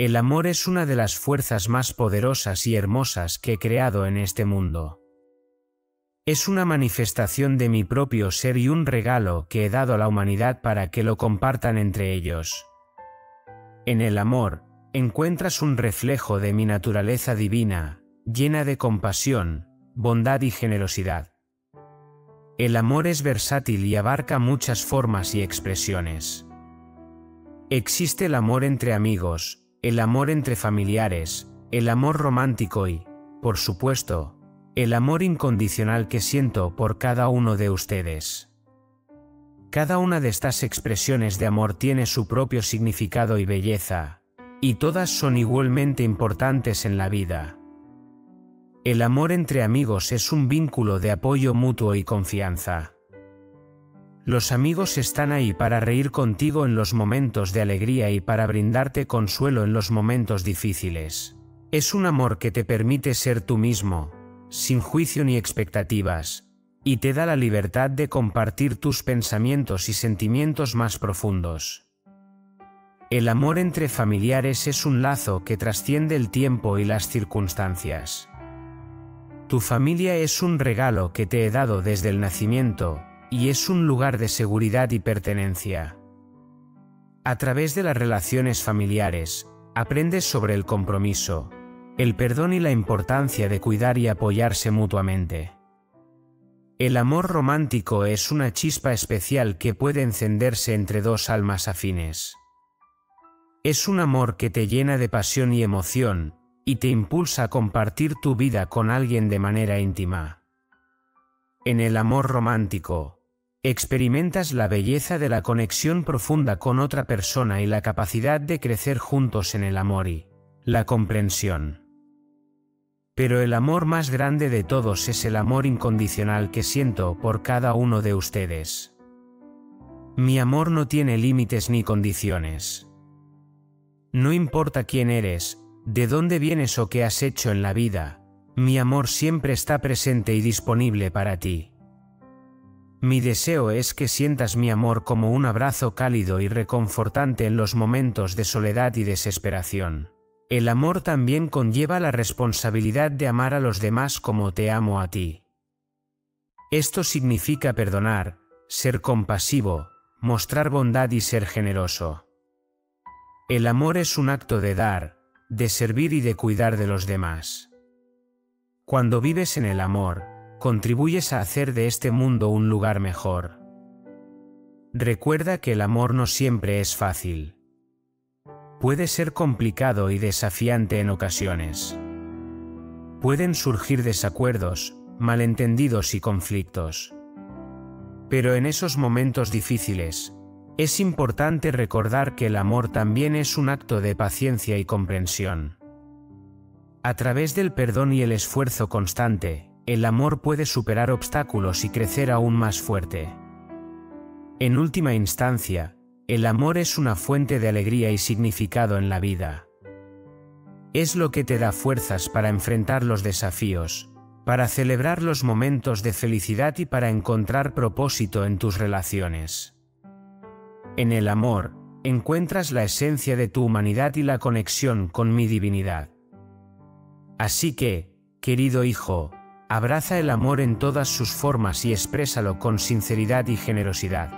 El amor es una de las fuerzas más poderosas y hermosas que he creado en este mundo. Es una manifestación de mi propio ser y un regalo que he dado a la humanidad para que lo compartan entre ellos. En el amor, encuentras un reflejo de mi naturaleza divina, llena de compasión, bondad y generosidad. El amor es versátil y abarca muchas formas y expresiones. Existe el amor entre amigos, el amor entre familiares, el amor romántico y, por supuesto, el amor incondicional que siento por cada uno de ustedes. Cada una de estas expresiones de amor tiene su propio significado y belleza, y todas son igualmente importantes en la vida. El amor entre amigos es un vínculo de apoyo mutuo y confianza. Los amigos están ahí para reír contigo en los momentos de alegría y para brindarte consuelo en los momentos difíciles. Es un amor que te permite ser tú mismo, sin juicio ni expectativas, y te da la libertad de compartir tus pensamientos y sentimientos más profundos. El amor entre familiares es un lazo que trasciende el tiempo y las circunstancias. Tu familia es un regalo que te he dado desde el nacimiento, y es un lugar de seguridad y pertenencia. A través de las relaciones familiares, aprendes sobre el compromiso, el perdón y la importancia de cuidar y apoyarse mutuamente. El amor romántico es una chispa especial que puede encenderse entre dos almas afines. Es un amor que te llena de pasión y emoción, y te impulsa a compartir tu vida con alguien de manera íntima. En el amor romántico, Experimentas la belleza de la conexión profunda con otra persona y la capacidad de crecer juntos en el amor y la comprensión. Pero el amor más grande de todos es el amor incondicional que siento por cada uno de ustedes. Mi amor no tiene límites ni condiciones. No importa quién eres, de dónde vienes o qué has hecho en la vida, mi amor siempre está presente y disponible para ti. Mi deseo es que sientas mi amor como un abrazo cálido y reconfortante en los momentos de soledad y desesperación. El amor también conlleva la responsabilidad de amar a los demás como te amo a ti. Esto significa perdonar, ser compasivo, mostrar bondad y ser generoso. El amor es un acto de dar, de servir y de cuidar de los demás. Cuando vives en el amor, contribuyes a hacer de este mundo un lugar mejor. Recuerda que el amor no siempre es fácil. Puede ser complicado y desafiante en ocasiones. Pueden surgir desacuerdos, malentendidos y conflictos. Pero en esos momentos difíciles, es importante recordar que el amor también es un acto de paciencia y comprensión. A través del perdón y el esfuerzo constante, el amor puede superar obstáculos y crecer aún más fuerte. En última instancia, el amor es una fuente de alegría y significado en la vida. Es lo que te da fuerzas para enfrentar los desafíos, para celebrar los momentos de felicidad y para encontrar propósito en tus relaciones. En el amor, encuentras la esencia de tu humanidad y la conexión con mi divinidad. Así que, querido hijo, Abraza el amor en todas sus formas y exprésalo con sinceridad y generosidad.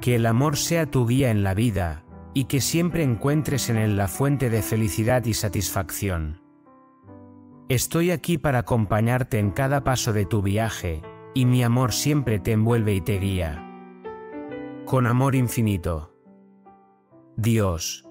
Que el amor sea tu guía en la vida, y que siempre encuentres en él la fuente de felicidad y satisfacción. Estoy aquí para acompañarte en cada paso de tu viaje, y mi amor siempre te envuelve y te guía. Con amor infinito. Dios.